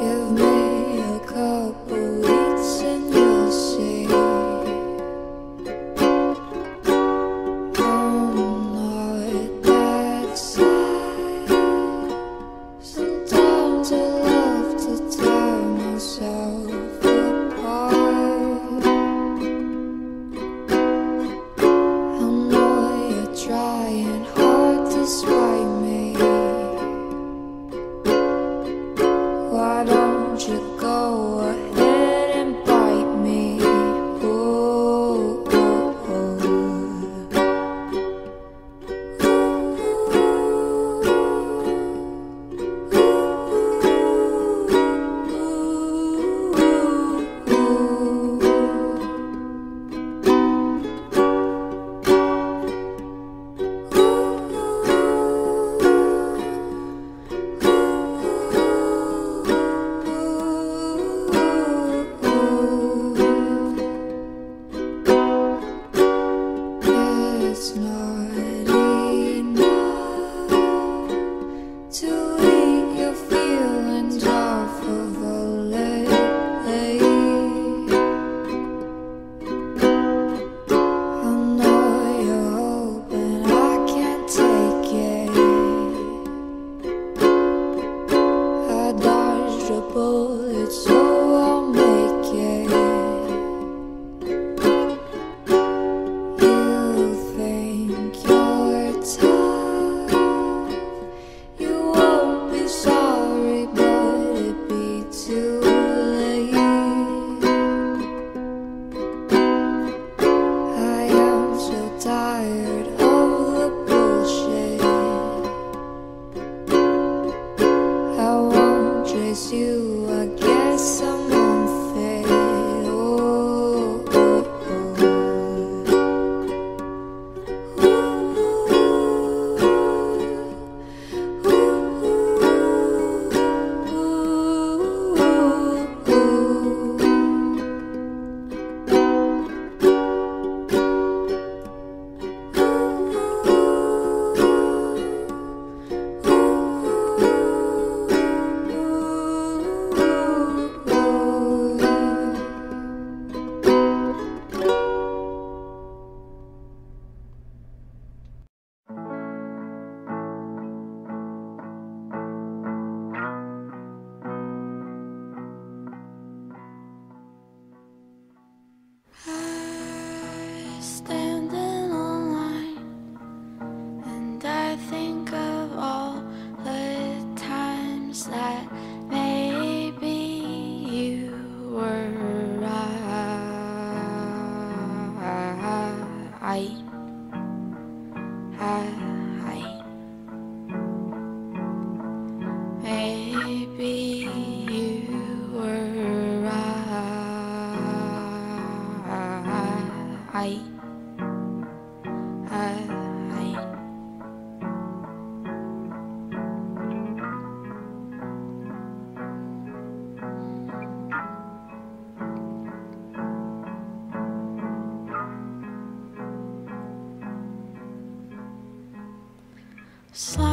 give me. Slouch